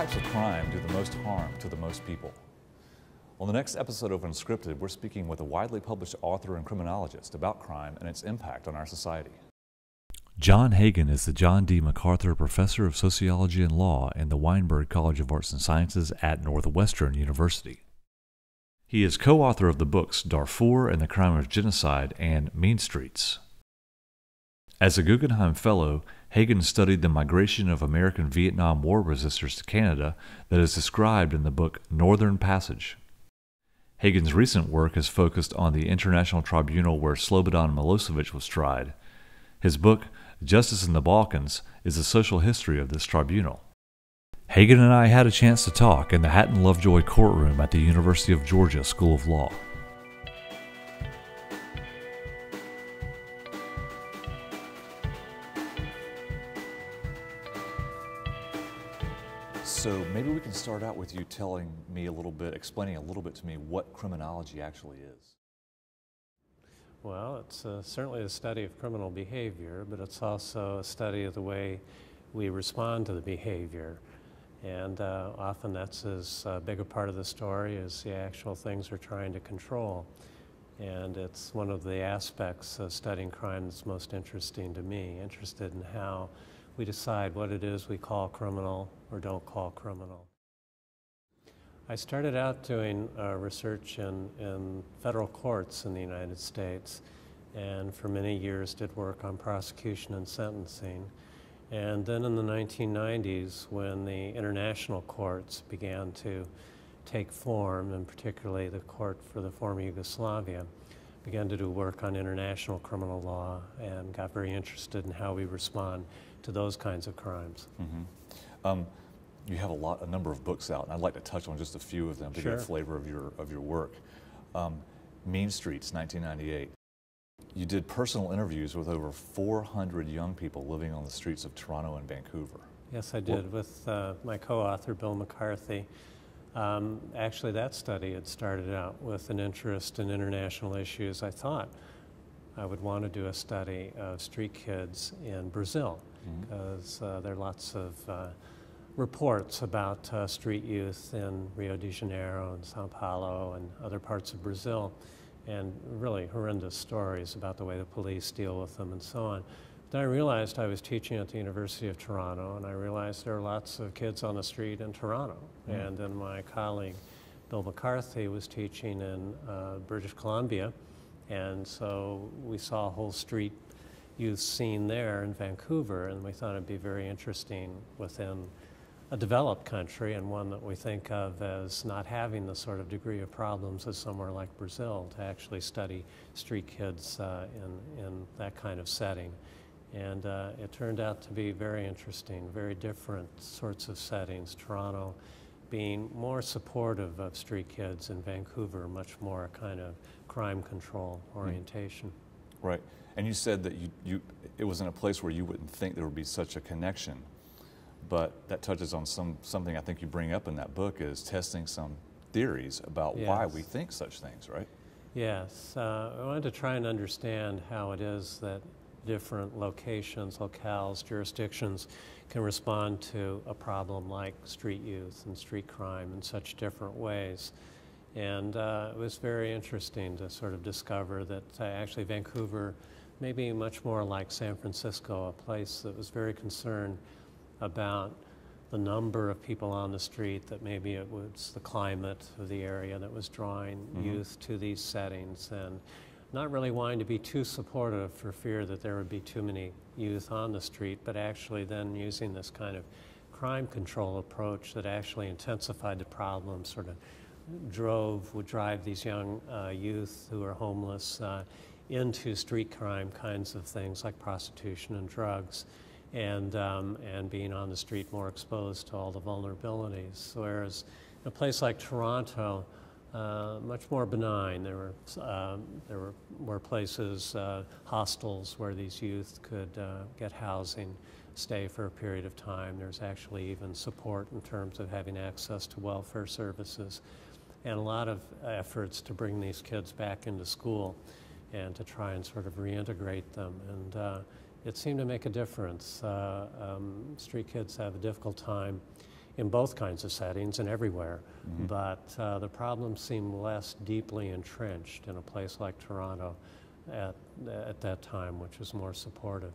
Types of crime do the most harm to the most people? On the next episode of Unscripted, we're speaking with a widely published author and criminologist about crime and its impact on our society. John Hagan is the John D. MacArthur Professor of Sociology and Law in the Weinberg College of Arts and Sciences at Northwestern University. He is co author of the books Darfur and the Crime of Genocide and Mean Streets. As a Guggenheim Fellow, Hagan studied the migration of American Vietnam War resistors to Canada that is described in the book Northern Passage. Hagan's recent work has focused on the international tribunal where Slobodan Milosevic was tried. His book, Justice in the Balkans, is a social history of this tribunal. Hagan and I had a chance to talk in the Hatton Lovejoy courtroom at the University of Georgia School of Law. So maybe we can start out with you telling me a little bit, explaining a little bit to me what criminology actually is. Well, it's uh, certainly a study of criminal behavior, but it's also a study of the way we respond to the behavior. And uh, often that's as uh, big a part of the story as the actual things we're trying to control. And it's one of the aspects of studying crime that's most interesting to me, interested in how we decide what it is we call criminal or don't call criminal. I started out doing uh, research in, in federal courts in the United States and for many years did work on prosecution and sentencing. And then in the 1990s, when the international courts began to take form, and particularly the court for the former Yugoslavia, began to do work on international criminal law and got very interested in how we respond to those kinds of crimes. Mm-hmm. Um, you have a lot, a number of books out, and I'd like to touch on just a few of them to sure. get a flavor of your of your work. Um, mean Streets, 1998. You did personal interviews with over 400 young people living on the streets of Toronto and Vancouver. Yes, I did, with uh, my co-author Bill McCarthy. Um, actually, that study had started out with an interest in international issues. I thought I would want to do a study of street kids in Brazil because mm-hmm. uh, there are lots of uh, reports about uh, street youth in Rio de Janeiro and Sao Paulo and other parts of Brazil, and really horrendous stories about the way the police deal with them and so on. Then I realized I was teaching at the University of Toronto, and I realized there are lots of kids on the street in Toronto. Mm. And then my colleague, Bill McCarthy, was teaching in uh, British Columbia, and so we saw a whole street youth scene there in Vancouver, and we thought it'd be very interesting within a developed country and one that we think of as not having the sort of degree of problems as somewhere like Brazil to actually study street kids uh, in, in that kind of setting. And uh, it turned out to be very interesting, very different sorts of settings. Toronto being more supportive of street kids in Vancouver, much more a kind of crime control hmm. orientation. Right. And you said that you, you, it was in a place where you wouldn't think there would be such a connection but that touches on some something I think you bring up in that book is testing some theories about yes. why we think such things, right? Yes, uh, I wanted to try and understand how it is that different locations, locales, jurisdictions can respond to a problem like street youth and street crime in such different ways. And uh, it was very interesting to sort of discover that uh, actually Vancouver may be much more like San Francisco, a place that was very concerned about the number of people on the street, that maybe it was the climate of the area that was drawing mm-hmm. youth to these settings, and not really wanting to be too supportive for fear that there would be too many youth on the street, but actually then using this kind of crime control approach that actually intensified the problem, sort of drove, would drive these young uh, youth who are homeless uh, into street crime kinds of things like prostitution and drugs and, um, and being on the street more exposed to all the vulnerabilities. Whereas in a place like Toronto, uh, much more benign. There were, uh, there were, were places, uh, hostels, where these youth could uh, get housing, stay for a period of time. There's actually even support in terms of having access to welfare services, and a lot of efforts to bring these kids back into school and to try and sort of reintegrate them. And it seemed to make a difference. Uh, um, street kids have a difficult time in both kinds of settings and everywhere. Mm-hmm. But uh, the problems seem less deeply entrenched in a place like Toronto at, at that time, which was more supportive.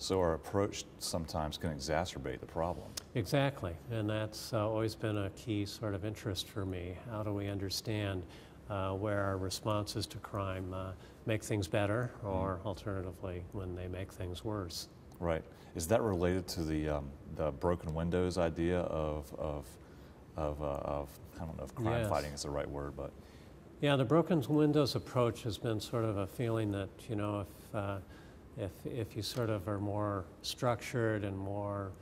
So our approach sometimes can exacerbate the problem. Exactly, and that's uh, always been a key sort of interest for me. How do we understand uh, where our responses to crime uh, make things better, or Mm-hmm. alternatively, when they make things worse? Right. Is that related to the, um, the broken windows idea of, of, of, uh, of, I don't know if crime Yes. fighting is the right word, but Yeah, the broken windows approach has been sort of a feeling that, you know, if, uh, if, if you sort of are more structured and more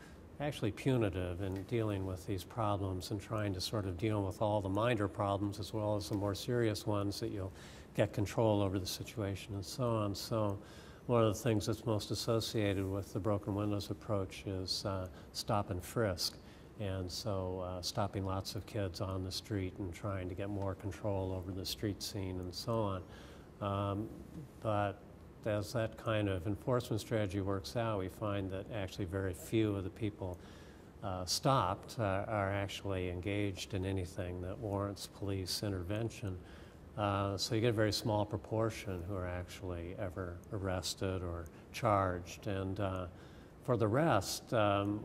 actually punitive in dealing with these problems and trying to sort of deal with all the minor problems as well as the more serious ones, that you'll get control over the situation and so on. So, one of the things that's most associated with the broken windows approach is uh, stop and frisk. And so, uh, stopping lots of kids on the street and trying to get more control over the street scene and so on. Um, but as that kind of enforcement strategy works out, we find that actually very few of the people uh, stopped uh, are actually engaged in anything that warrants police intervention. Uh, so you get a very small proportion who are actually ever arrested or charged. And uh, for the rest, um,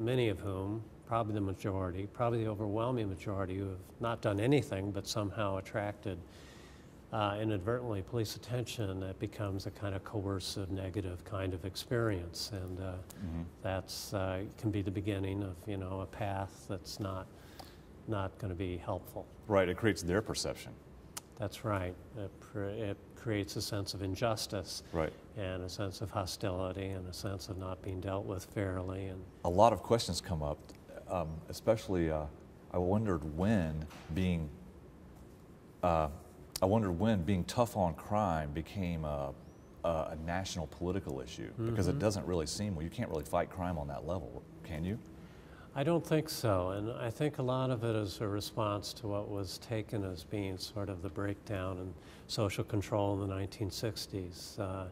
many of whom, probably the majority, probably the overwhelming majority, who have not done anything but somehow attracted uh, inadvertently police attention, it becomes a kind of coercive, negative kind of experience, and uh, Mm-hmm. that's uh, can be the beginning of you know a path that's not not going to be helpful. right, it creates their perception. That's right. It, pr- it creates a sense of injustice Right. and a sense of hostility and a sense of not being dealt with fairly. And A lot of questions come up, um, especially uh, I wondered when being, uh, I wondered when being tough on crime became a, a, a national political issue because it doesn't really seem well. You can't really fight crime on that level, can you? I don't think so, and I think a lot of it is a response to what was taken as being sort of the breakdown in social control in the 1960s uh,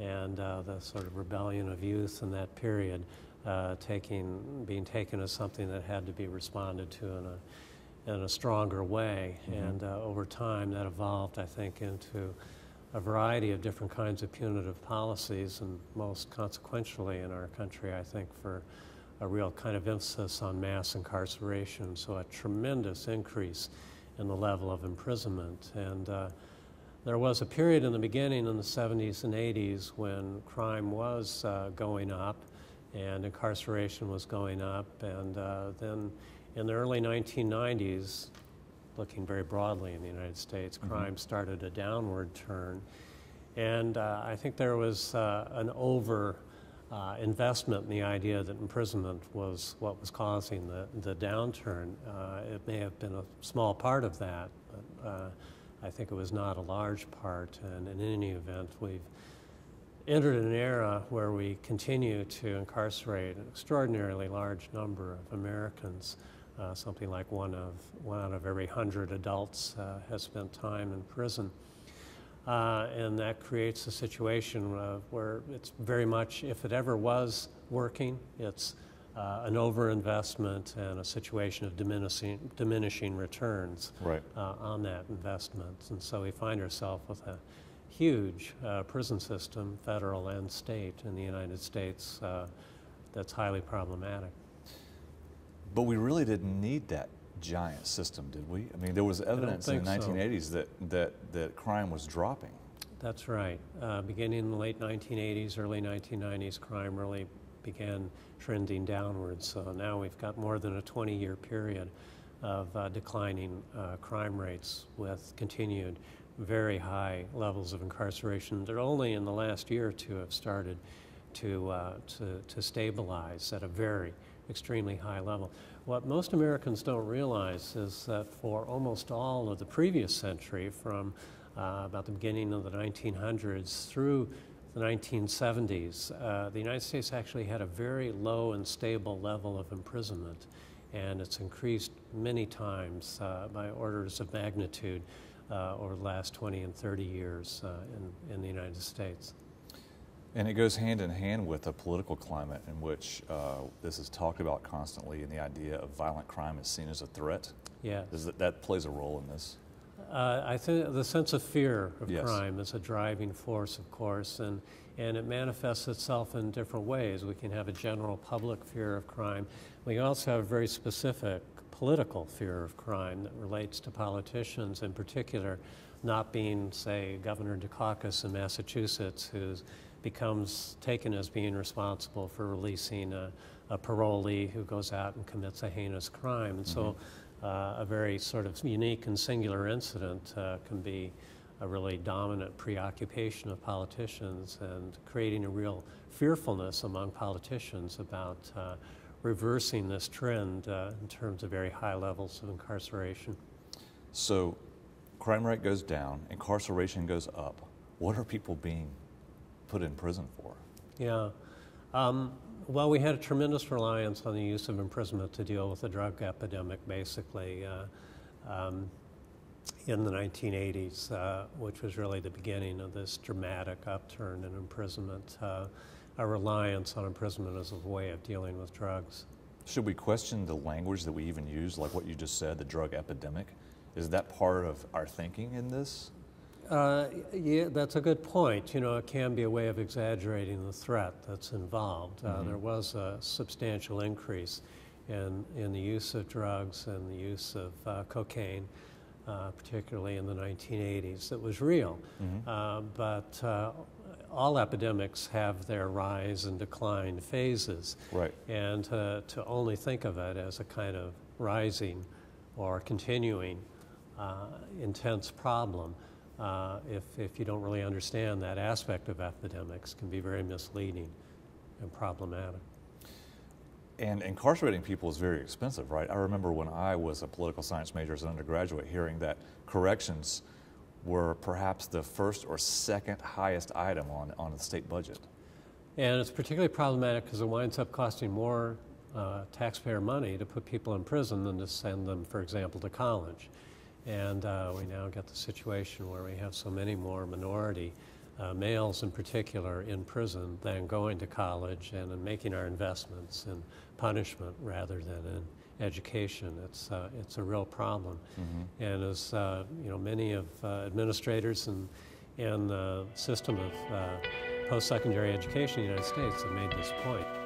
and uh, the sort of rebellion of youth in that period, uh, taking being taken as something that had to be responded to in a in a stronger way. And uh, over time, that evolved, I think, into a variety of different kinds of punitive policies, and most consequentially in our country, I think, for a real kind of emphasis on mass incarceration, so a tremendous increase in the level of imprisonment. And uh, there was a period in the beginning in the 70s and 80s when crime was uh, going up and incarceration was going up. And uh, then in the early 1990s, looking very broadly in the United States, crime started a downward turn. And uh, I think there was uh, an over uh, investment in the idea that imprisonment was what was causing the, the downturn. Uh, it may have been a small part of that, but uh, I think it was not a large part. And in any event, we've entered an era where we continue to incarcerate an extraordinarily large number of Americans. Uh, something like one of one out of every hundred adults uh, has spent time in prison. Uh, and that creates a situation uh, where it's very much, if it ever was working, it's uh, an overinvestment and a situation of diminishing, diminishing returns Right. uh, on that investment. And so we find ourselves with a huge uh, prison system, federal and state, in the United States uh, that's highly problematic. But we really didn't need that giant system, did we? I mean, there was evidence in the think so. 1980s that, that, that crime was dropping. That's right. Uh, beginning in the late 1980s, early 1990s, crime really began trending downwards. So now we've got more than a 20 year period of uh, declining uh, crime rates with continued very high levels of incarceration that only in the last year or two have started to, uh, to, to stabilize at a very extremely high level. What most Americans don't realize is that for almost all of the previous century, from uh, about the beginning of the 1900s through the 1970s, uh, the United States actually had a very low and stable level of imprisonment, and it's increased many times uh, by orders of magnitude uh, over the last 20 and 30 years uh, in, in the United States. And it goes hand in hand with a political climate in which uh, this is talked about constantly, and the idea of violent crime is seen as a threat. Is that, that plays a role in this? Uh, I think the sense of fear of Yes. crime is a driving force, of course, and, and it manifests itself in different ways. We can have a general public fear of crime. We also have a very specific political fear of crime that relates to politicians in particular, not being, say, Governor Dukakis in Massachusetts, who becomes taken as being responsible for releasing a, a parolee who goes out and commits a heinous crime. And so uh, a very sort of unique and singular incident uh, can be a really dominant preoccupation of politicians and creating a real fearfulness among politicians about uh, reversing this trend uh, in terms of very high levels of incarceration. So, crime rate goes down, incarceration goes up. What are people being put in prison for? Yeah. Um, well, we had a tremendous reliance on the use of imprisonment to deal with the drug epidemic, basically, uh, um, in the 1980s, uh, which was really the beginning of this dramatic upturn in imprisonment, uh, a reliance on imprisonment as a way of dealing with drugs. Should we question the language that we even use, like what you just said, the drug epidemic? Is that part of our thinking in this? Uh, yeah, that's a good point. You know, it can be a way of exaggerating the threat that's involved. Uh, There was a substantial increase in, in the use of drugs and the use of uh, cocaine, uh, particularly in the 1980s, that was real. Uh, but uh, all epidemics have their rise and decline phases. Right. And uh, to only think of it as a kind of rising or continuing uh, intense problem, uh, if, if you don't really understand that aspect of epidemics, can be very misleading and problematic. And incarcerating people is very expensive, right? I remember when I was a political science major as an undergraduate hearing that corrections were perhaps the first or second highest item on, on the state budget. And it's particularly problematic because it winds up costing more uh, taxpayer money to put people in prison than to send them, for example, to college. And uh, we now get the situation where we have so many more minority uh, males in particular in prison than going to college and in making our investments in punishment rather than in education. It's, uh, it's a real problem. And as uh, you know, many of uh, administrators and, and the system of uh, post-secondary education in the United States have made this point.